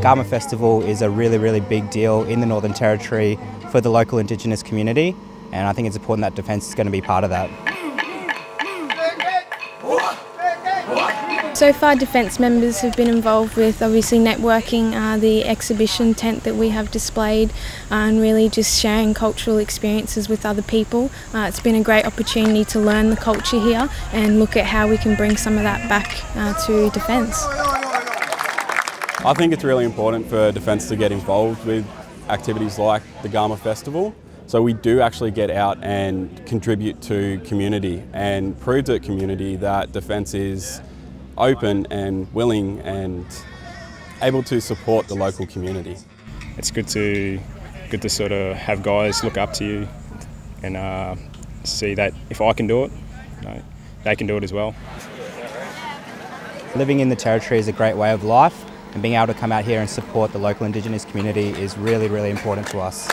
Garma Festival is a really, really big deal in the Northern Territory for the local Indigenous community, and I think it's important that Defence is going to be part of that. So far, Defence members have been involved with obviously networking uh, the exhibition tent that we have displayed uh, and really just sharing cultural experiences with other people. Uh, it's been a great opportunity to learn the culture here and look at how we can bring some of that back uh, to Defence. I think it's really important for Defence to get involved with activities like the Garma Festival. So we do actually get out and contribute to community and prove to community that Defence is open and willing and able to support the local community. It's good to good to sort of have guys look up to you and uh, see that if I can do it, you know, they can do it as well. Living in the Territory is a great way of life and being able to come out here and support the local Indigenous community is really, really important to us.